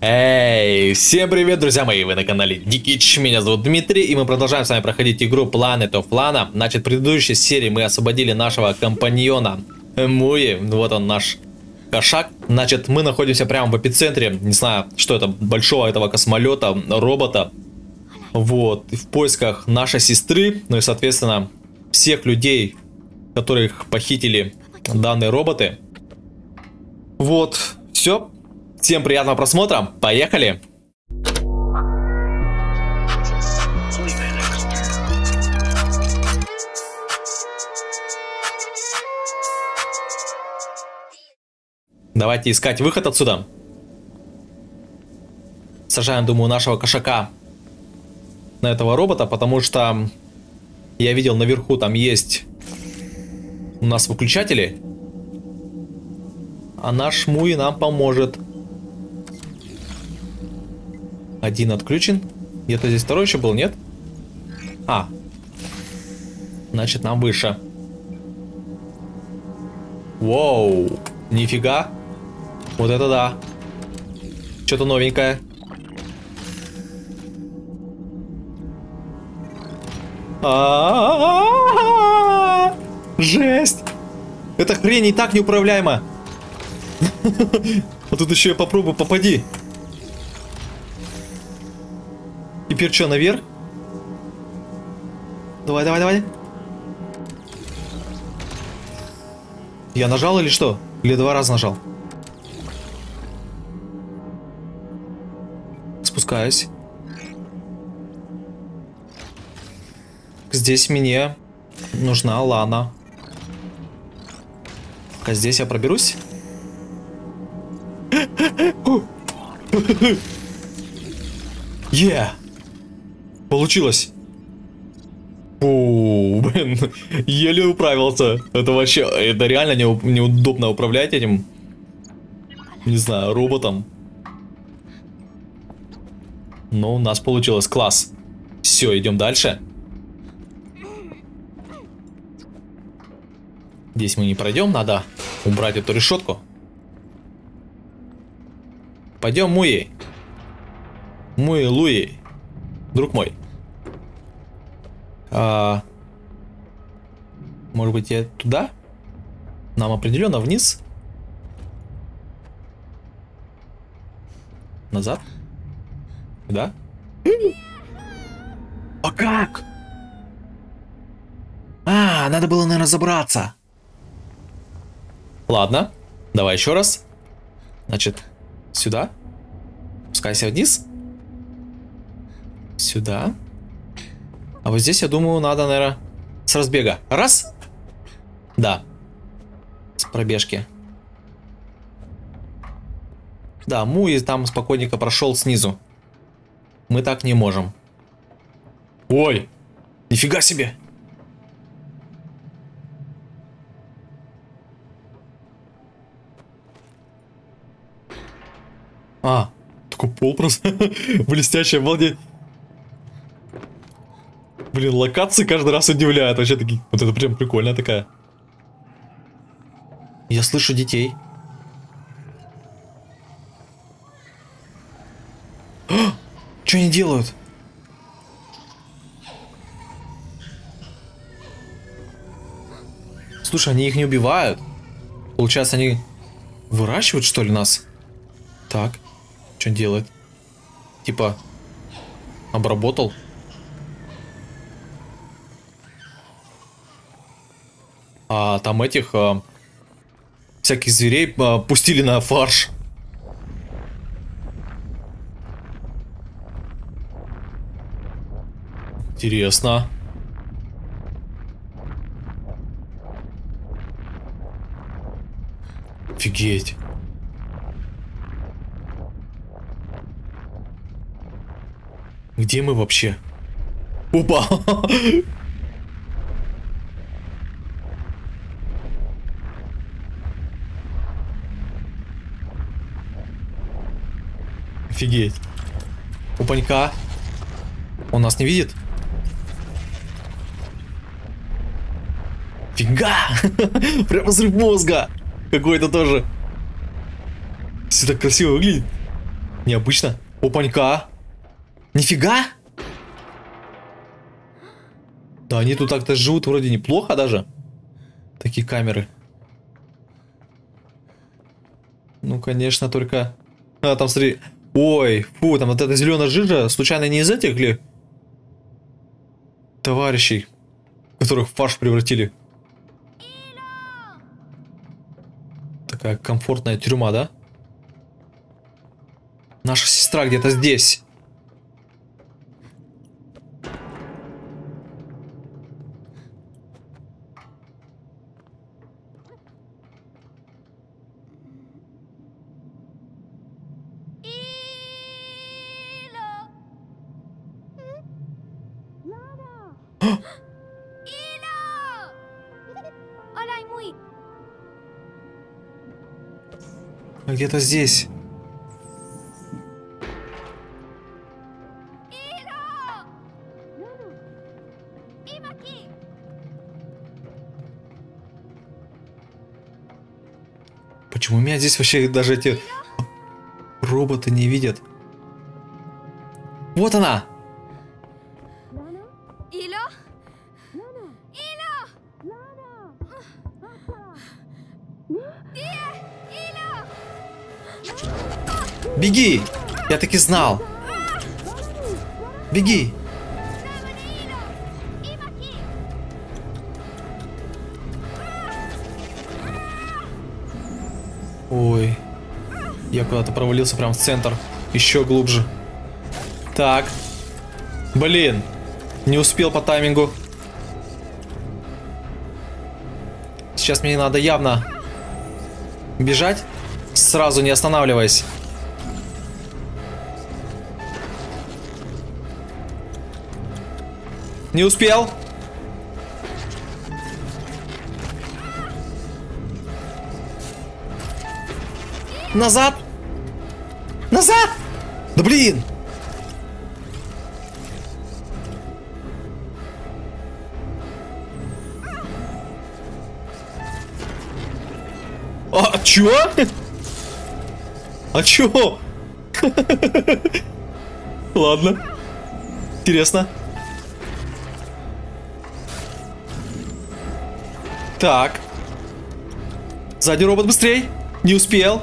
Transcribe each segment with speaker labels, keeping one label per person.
Speaker 1: Эй, всем привет, друзья мои, вы на канале Дикич, меня зовут Дмитрий, и мы продолжаем с вами проходить игру Planet of Lana. Значит, в предыдущей серии мы освободили нашего компаньона Муи, вот он наш кошак. Значит, мы находимся прямо в эпицентре, не знаю, что это, большого этого космолета, робота. Вот, в поисках нашей сестры, ну и, соответственно, всех людей, которых похитили данные роботы. Вот, все, Всем приятного просмотра, поехали! Давайте искать выход отсюда. Сажаем, думаю, нашего кошака на этого робота, потому что я видел наверху там есть у нас выключатели. А наш Муи нам поможет. Один отключен. Где-то здесь второй еще был, нет? А. Значит, нам выше. Воу. Нифига. Вот это да. Что-то новенькое. А -а -а Жесть. Эта хрень и так неуправляема. Вот тут еще я попробую попади. Теперь что, наверх? Давай, давай, давай. Я нажал или что? Или два раза нажал? Спускаюсь. Здесь мне нужна Лана. А здесь я проберусь? Yeah! Получилось. Фу, блин, еле управился. Это вообще, это реально не, неудобно управлять этим, не знаю, роботом. Но у нас получилось, класс. Все, идем дальше. Здесь мы не пройдем, надо убрать эту решетку. Пойдем, Муи. Муи, Луи. Друг мой. А, может быть, я туда? Нам определенно вниз. Назад? Да? А как? А, надо было, наверное, разобраться. Ладно, давай еще раз. Значит, сюда. Спускайся вниз. Сюда. А вот здесь, я думаю, надо, наверное, с разбега. Раз. Да. С пробежки. Да, Муи там спокойненько прошел снизу. Мы так не можем. Ой, нифига себе. А, такой пол просто блестящий, обалдеть. Блин, локации каждый раз удивляют. Вообще такие. Вот это прям прикольная такая. Я слышу детей. Что они делают? Слушай, они их не убивают. Получается, они выращивают, что ли, нас? Так. Что он делает? Типа, обработал. А, там этих а, всяких зверей а, пустили на фарш. Интересно. Офигеть. Где мы вообще? Опа! Офигеть. Опанька. Он нас не видит? Фига! Прямо взрыв мозга! Какой-то тоже. Все так красиво выглядит. Необычно. Опанька. Нифига! Да они тут так-то живут вроде неплохо даже. Такие камеры. Ну, конечно, только... А, там, смотри... Ой, фу, там вот эта зеленая жижа, случайно не из этих ли? Товарищей, которых в фарш превратили. Такая комфортная тюрьма, да? Наша сестра где-то здесь. Где-то здесь. Почему меня здесь вообще даже эти роботы не видят? Вот она! Беги! Я таки знал. Беги! Ой. Я куда-то провалился прям в центр. Еще глубже. Так. Блин. Не успел по таймингу. Сейчас мне надо явно бежать, сразу не останавливаясь. Не успел. Назад! Назад! Да блин! А, чё? А чё? Ладно. Интересно. Так. Сзади робот быстрей. Не успел.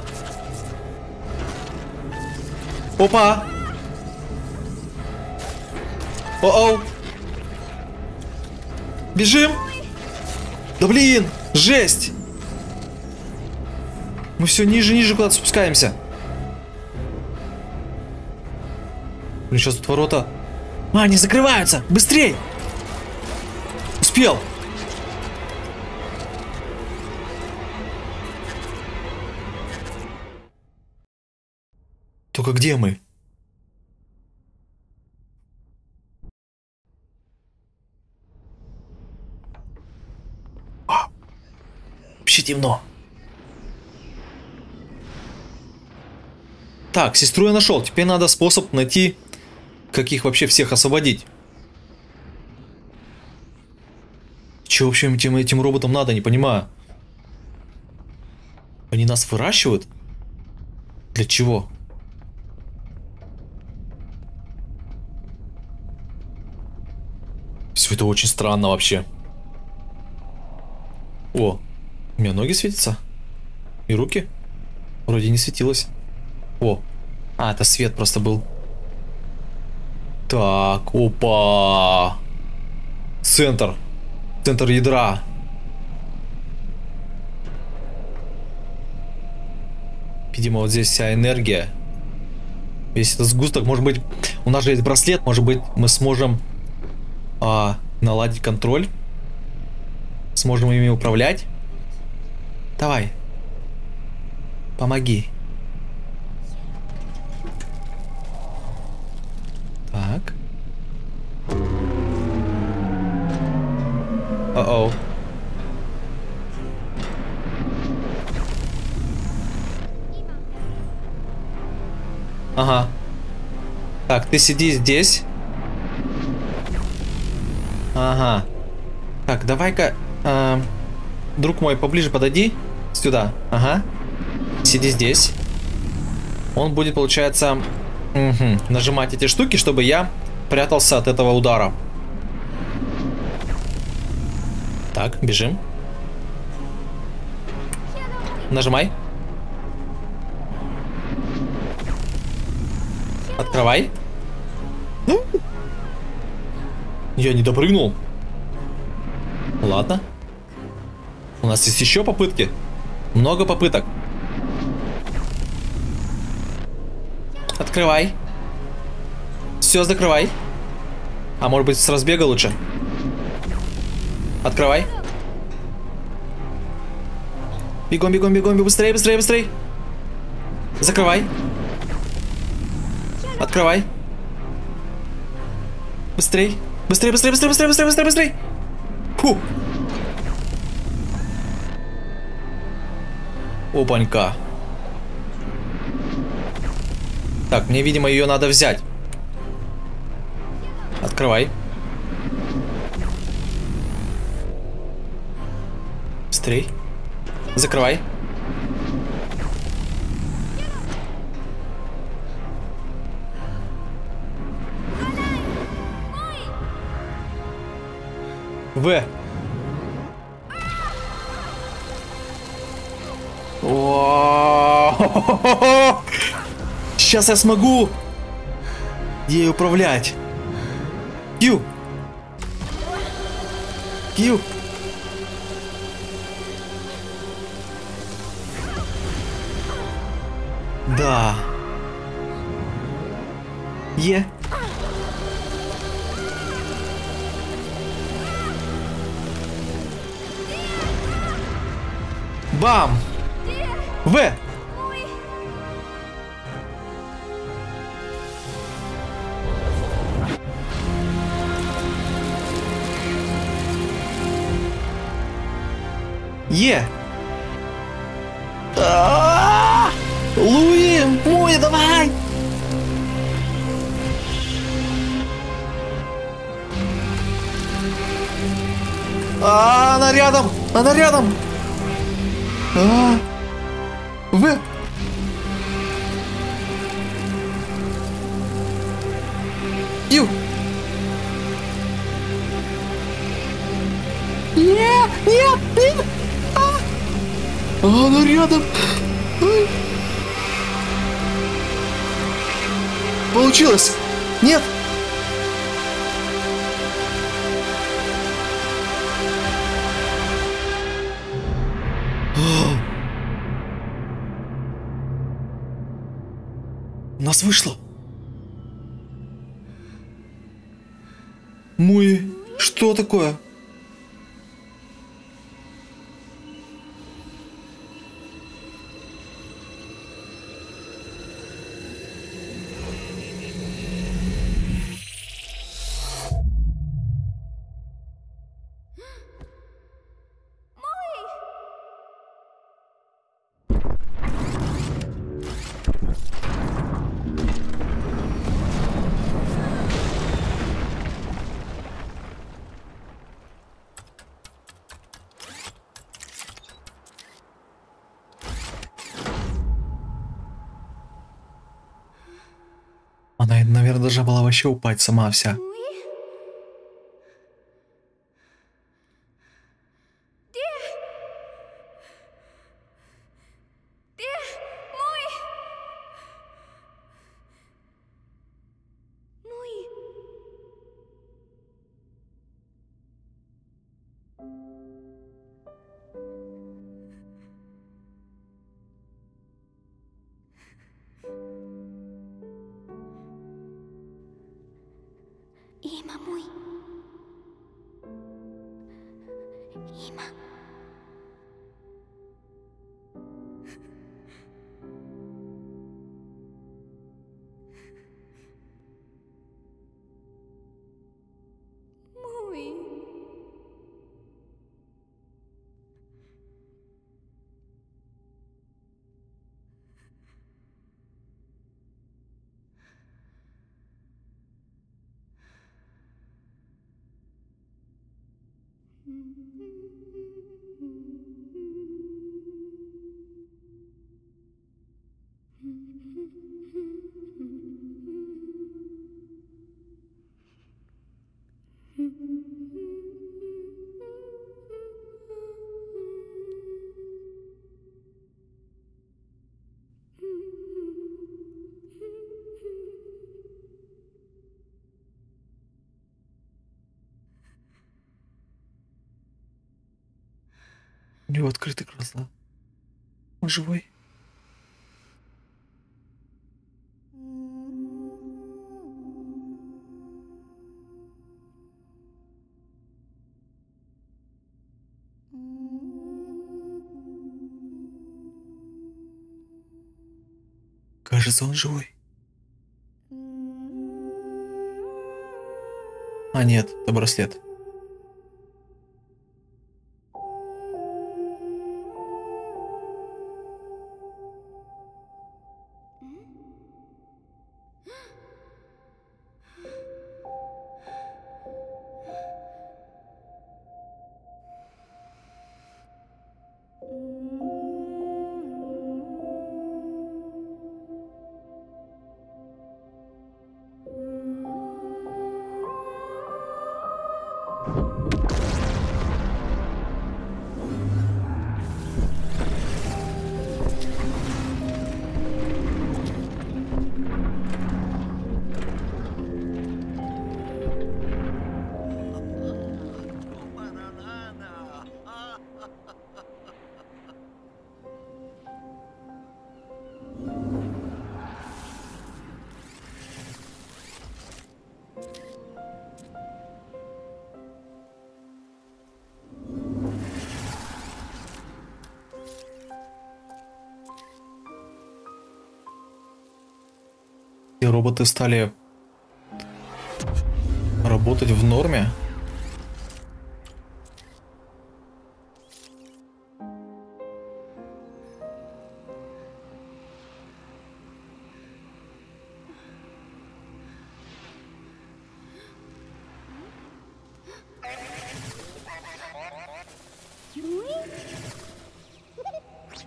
Speaker 1: Опа. О-оу. Бежим. Да блин, жесть. Мы все ниже, ниже куда-то спускаемся. Блин, сейчас тут ворота. А, они закрываются. Быстрей. Успел. Только где мы? Вообще темно. Так, сестру я нашел. Теперь надо способ найти, как их вообще всех освободить. Че вообще этим, этим роботам надо, не понимаю. Они нас выращивают? Для чего? Все это очень странно вообще. О, у меня ноги светятся. И руки? Вроде не светилось. О, а, это свет просто был. Так, опа. Центр. Центр ядра. Видимо, вот здесь вся энергия. Весь этот сгусток, может быть, у нас же есть браслет, может быть, мы сможем а, наладить контроль. Сможем ими управлять. Давай. Помоги. Так. О-оу. Ага. Так, ты сиди здесь. Ага. Так, давай-ка, э, друг мой, поближе подойди. Сюда. Ага. Сиди здесь. он будет, получается, угу, нажимать эти штуки, чтобы я прятался от этого удара. Так, бежим. Нажимай. Открывай. Я не допрыгнул. Ладно. У нас есть еще попытки. Много попыток. Открывай. Все, закрывай. А может быть с разбега лучше? Открывай. Бегом, бегом, бегом, быстрее, быстрее, быстрее. Закрывай. Открывай. Быстрей. Быстрее, быстрее, быстрее, быстрее, быстрее, быстрее, быстрее. Фу. Опанька. Так, мне, видимо, ее надо взять. Открывай. Быстрей. Закрывай. В. Сейчас я смогу ей управлять. Q. Q. Да. Е. Бам! В! Е! А! Луи! Мой, давай! А, она рядом! Она рядом! А, В. Ю. Нет, нет, нет. А, она рядом. Ай. Получилось. Нет. Нас вышло. Муи, что такое? Наверное, должна была вообще упасть сама вся.
Speaker 2: Mm-hmm.
Speaker 1: Него открыты глаза. Он живой. Кажется, он живой. А нет, это браслет. И роботы стали работать в норме.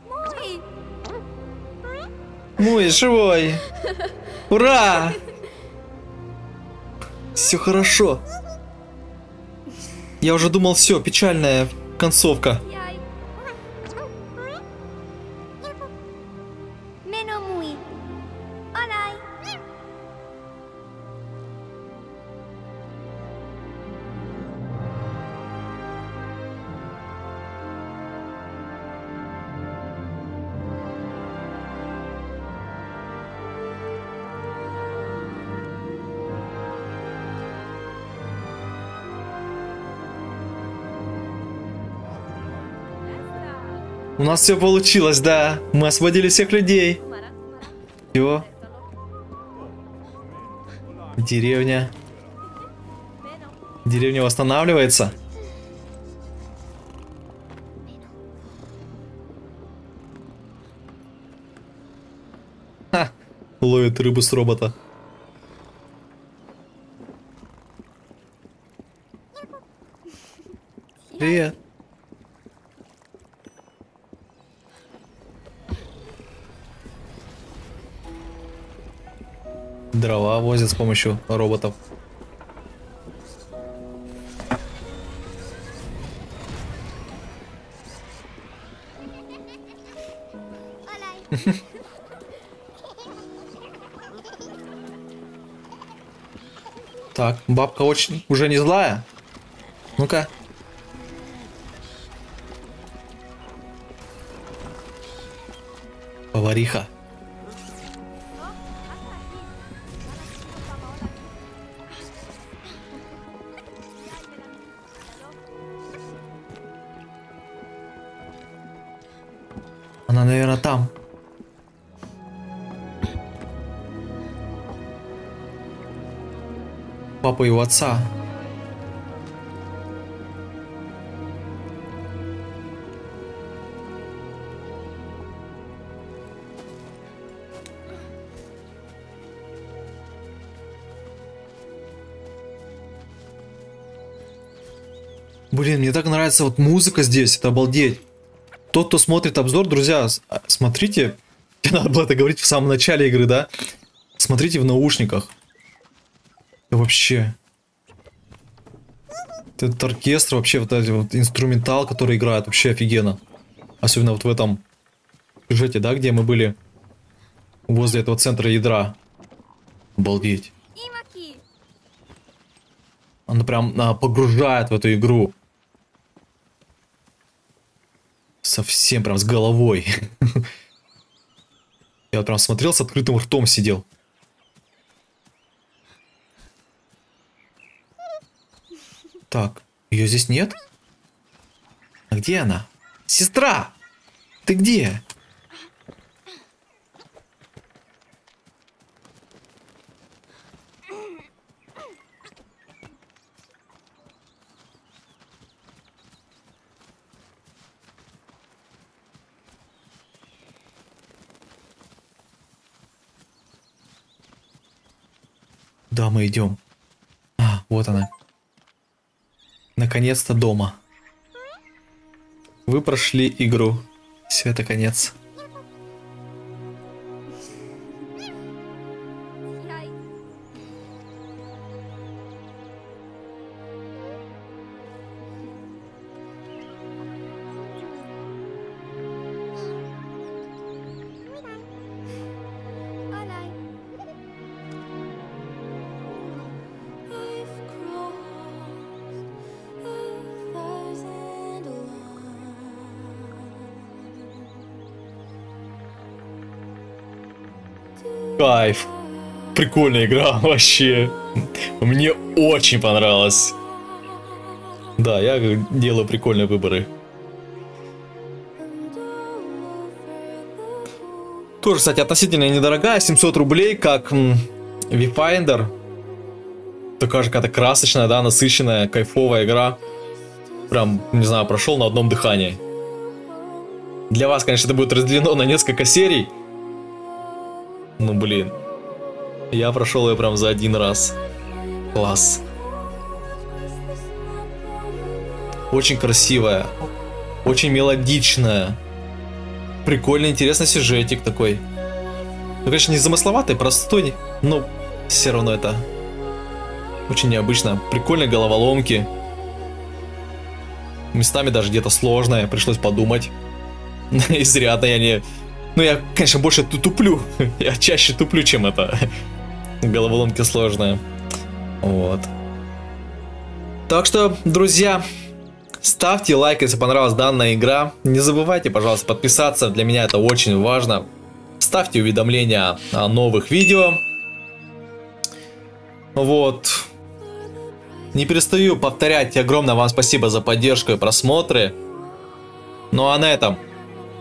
Speaker 2: Мой!
Speaker 1: Мой живой! Ура! Все хорошо. Я уже думал, все, печальная концовка. У нас все получилось, да. Мы освободили всех людей. Все. Деревня. Деревня восстанавливается. Ха, ловит рыбу с робота. Привет. Дрова возят с помощью роботов. Так, бабка очень уже не злая. Ну-ка. Повариха. Она, наверное, там. Папа его отца. Блин, мне так нравится вот музыка здесь, это обалдеть. Тот, кто смотрит обзор, друзья, а, смотрите, надо было это говорить в самом начале игры, да? Смотрите в наушниках. Да вообще. Этот оркестр, вообще вот этот вот инструментал, который играет, вообще офигенно. Особенно вот в этом сюжете, да, где мы были возле этого центра ядра. Обалдеть. Она прям а, погружает в эту игру. Совсем прям с головой. Я прям смотрел с открытым ртом сидел. Так, ее здесь нет? А где она? Сестра! Ты где? Да, мы идем. А, вот она. Наконец-то дома. Вы прошли игру. Все, это конец. Кайф. Прикольная игра вообще. Мне очень понравилось. Да, я делаю прикольные выборы. Тоже, кстати, относительно недорогая, 700 рублей, как м, Viewfinder. Такая же какая-то красочная, да, насыщенная, кайфовая игра. Прям, не знаю, прошел на одном дыхании. Для вас, конечно, это будет разделено на несколько серий. Ну, блин. Я прошел ее прям за один раз. Класс. Очень красивая. Очень мелодичная. Прикольный, интересный сюжетик такой. Ну, конечно, не замысловатый, простой, но все равно это очень необычно. Прикольные головоломки. Местами даже где-то сложное, пришлось подумать. Изрядно я не... Ну, я, конечно, больше ту- туплю. Я чаще туплю, чем это. Головоломки сложные. Вот. Так что, друзья, ставьте лайк, если понравилась данная игра. Не забывайте, пожалуйста, подписаться. Для меня это очень важно. Ставьте уведомления о новых видео. Вот. Не перестаю повторять огромное вам спасибо за поддержку и просмотры. Ну а на этом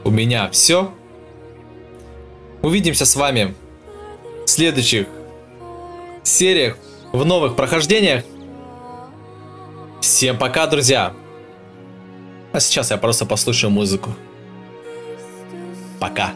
Speaker 1: у меня все. Увидимся с вами в следующих сериях, в новых прохождениях. Всем пока, друзья. А сейчас я просто послушаю музыку. Пока.